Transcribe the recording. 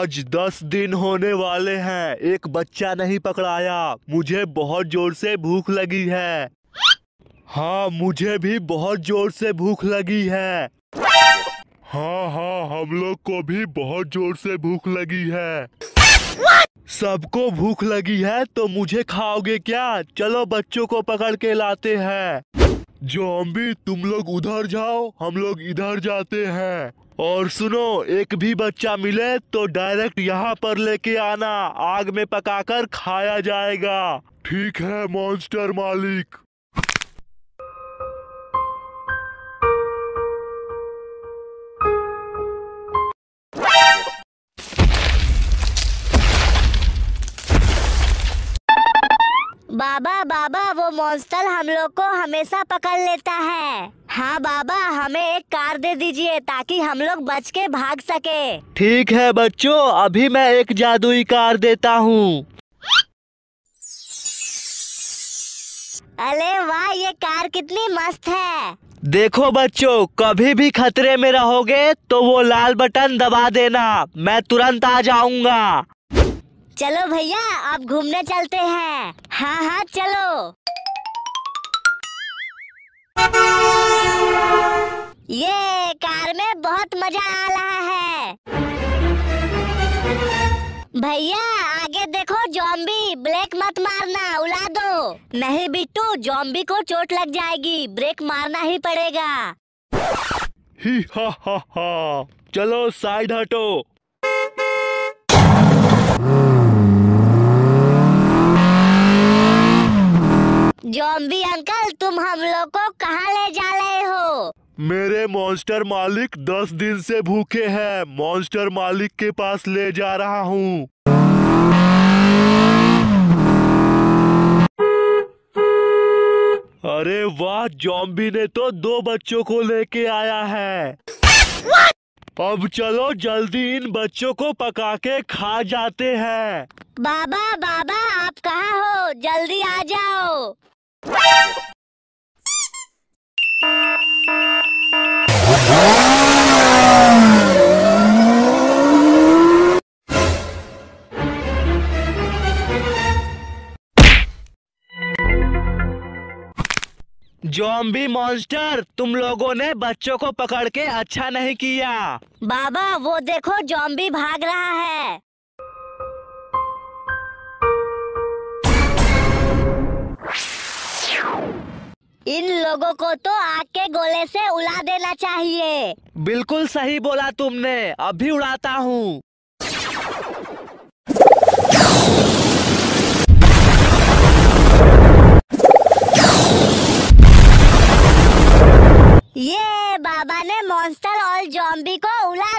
आज दस दिन होने वाले हैं। एक बच्चा नहीं पकड़ाया। मुझे बहुत ज़ोर से भूख लगी है। हाँ मुझे भी बहुत ज़ोर से भूख लगी है। हाँ हाँ हम लोग को भी बहुत ज़ोर से भूख लगी है। सबको भूख लगी है तो मुझे खाओगे क्या? चलो बच्चों को पकड़ के लाते हैं। जॉम्बी तुम लोग उधर जाओ, हम लोग इधर जाते हैं। और सुनो, एक भी बच्चा मिले तो डायरेक्ट यहाँ पर लेके आना, आग में पकाकर खाया जाएगा। ठीक है मॉन्स्टर मालिक। बाबा बाबा वो मॉन्स्टर हम लोग को हमेशा पकड़ लेता है। हाँ बाबा हमें एक कार दे दीजिए ताकि हम लोग बच के भाग सके। ठीक है बच्चों अभी मैं एक जादुई कार देता हूँ। अरे वाह ये कार कितनी मस्त है। देखो बच्चों कभी भी खतरे में रहोगे तो वो लाल बटन दबा देना मैं तुरंत आ जाऊँगा। चलो भैया अब घूमने चलते हैं। हाँ हाँ चलो। ये कार में बहुत मज़ा आ रहा है। भैया, आगे देखो जॉम्बी ब्रेक मत मारना उला दो। नहीं बिट्टू जॉम्बी को चोट लग जाएगी ब्रेक मारना ही पड़ेगा। ही हा हा हा। चलो साइड हटो। जॉम्बी अंकल तुम हम लोग को कहाँ ले जा रहे हो? मेरे मॉन्स्टर मालिक दस दिन से भूखे हैं। मॉन्स्टर मालिक के पास ले जा रहा हूँ। अरे वाह जॉम्बी ने तो दो बच्चों को लेके आया है। अब चलो जल्दी इन बच्चों को पका के खा जाते हैं। बाबा बाबा आप कहाँ हो? जल्दी आ जाओ। जॉम्बी मॉन्स्टर तुम लोगों ने बच्चों को पकड़ के अच्छा नहीं किया। बाबा, वो देखो जॉम्बी भाग रहा है। इन लोगों को तो आग के गोले से उड़ा देना चाहिए। बिल्कुल सही बोला तुमने। अभी उड़ाता हूँ। ये बाबा ने मॉन्स्टर और जॉम्बी को उड़ा